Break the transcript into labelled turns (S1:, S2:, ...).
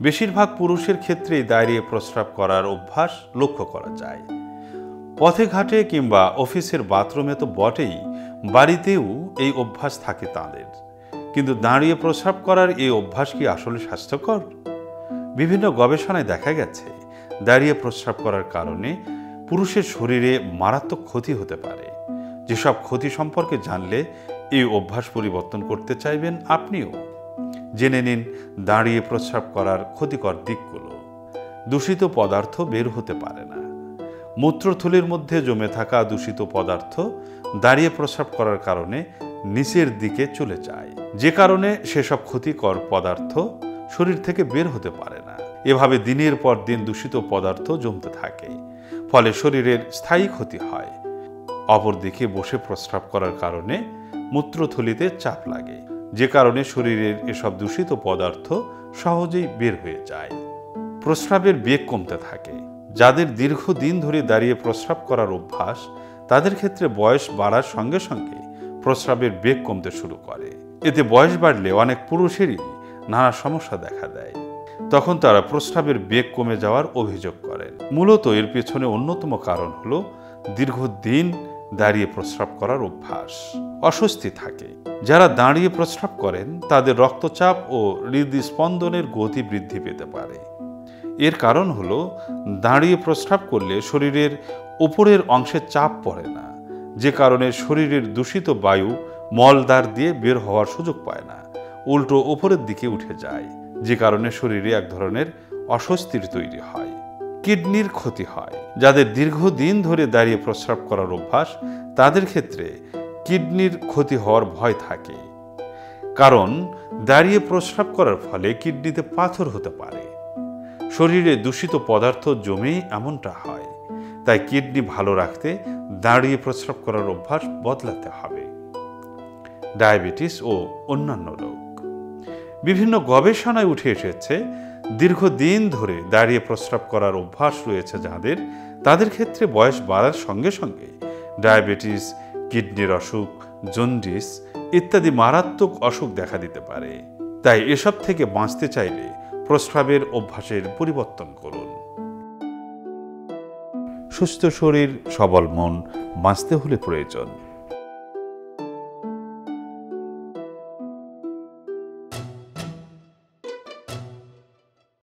S1: বেশিরভাগ পুরুষের ক্ষেত্রেই দাঁড়িয়ে প্রস্রাব করার অভ্যাস লক্ষ্য করা যায়। পথে ঘাটে কিংবা অফিসের বাথরুমে তো বটেই, বাড়িতেও এই অভ্যাস থাকে তাঁদের। কিন্তু দাঁড়িয়ে প্রস্রাব করার এই অভ্যাস কি আসলে স্বাস্থ্যকর? বিভিন্ন গবেষণায় দেখা গেছে দাঁড়িয়ে প্রস্রাব করার কারণে পুরুষের শরীরে মারাত্মক ক্ষতি হতে পারে। যেসব ক্ষতি সম্পর্কে জানলে এই অভ্যাস পরিবর্তন করতে চাইবেন আপনিও। জেনে নিন, দাঁড়িয়ে প্রস্রাব করার ক্ষতিকর দিকগুলো। দূষিত পদার্থ বের হতে পারে না। মূত্রথলির মধ্যে জমে থাকা দূষিত পদার্থ দাঁড়িয়ে প্রস্রাব করার কারণে নিচের দিকে চলে যায়। যে কারণে সেসব ক্ষতিকর পদার্থ শরীর থেকে বের হতে পারে না। এভাবে দিনের পর দিন দূষিত পদার্থ জমতে থাকে, ফলে শরীরের স্থায়ী ক্ষতি হয়। অপরদিকে বসে প্রস্রাব করার কারণে মূত্রথলিতে চাপ লাগে। যে কারণে শরীরের এসব দূষিত পদার্থ সহজেই বের হয়ে যায়। প্রস্রাবের বেগ কমতে থাকে। যাদের দীর্ঘদিন ধরে দাঁড়িয়ে প্রস্রাব করার অভ্যাস, তাদের ক্ষেত্রে বয়স বাড়ার সঙ্গে সঙ্গে প্রস্রাবের বেগ কমতে শুরু করে। এতে বয়স বাড়লে অনেক পুরুষেরই নানা সমস্যা দেখা দেয়। তখন তারা প্রস্রাবের বেগ কমে যাওয়ার অভিযোগ করেন। মূলত এর পেছনে অন্যতম কারণ হল দীর্ঘদিন দাঁড়িয়ে প্রস্রাব করার অভ্যাস। অস্বস্তি থাকে। যারা দাঁড়িয়ে প্রস্রাব করেন, তাদের রক্তচাপ ও হৃদস্পন্দনের গতি বৃদ্ধি পেতে পারে। এর কারণ হলো, দাঁড়িয়ে প্রস্রাব করলে শরীরের উপরের অংশে চাপ পড়ে না। যে কারণে শরীরের দূষিত বায়ু মলদ্বার দিয়ে বের হওয়ার সুযোগ পায় না। উল্টো ওপরের দিকে উঠে যায়। যে কারণে শরীরে এক ধরনের অস্বস্তির তৈরি হয়। কিডনির ক্ষতি হয়। যাদের দীর্ঘদিন ধরে দাঁড়িয়ে প্রস্রাব করার অভ্যাস, তাদের ক্ষেত্রে কিডনির ক্ষতি হওয়ার ভয় থাকে। কারণ দাঁড়িয়ে প্রস্রাব করার ফলে কিডনিতে পাথর হতে পারে। শরীরে দূষিত পদার্থ জমে এমনটা হয়। তাই কিডনি ভালো রাখতে দাঁড়িয়ে প্রস্রাব করার অভ্যাস বদলাতে হবে। ডায়াবেটিস ও অন্যান্য রোগ। বিভিন্ন গবেষণায় উঠে এসেছে দীর্ঘদিন ধরে দাঁড়িয়ে প্রস্রাব করার অভ্যাস রয়েছে যাদের, তাদের ক্ষেত্রে বয়স বাড়ার সঙ্গে সঙ্গে ডায়াবেটিস, কিডনির অসুখ, জন্ডিস ইত্যাদি মারাত্মক অসুখ দেখা দিতে পারে। তাই এসব থেকে বাঁচতে চাইলে প্রস্রাবের অভ্যাসের পরিবর্তন করুন। সুস্থ শরীর, সবল মন, বাঁচতে হলে প্রয়োজন।